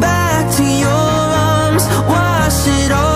back to your arms. Wash it all.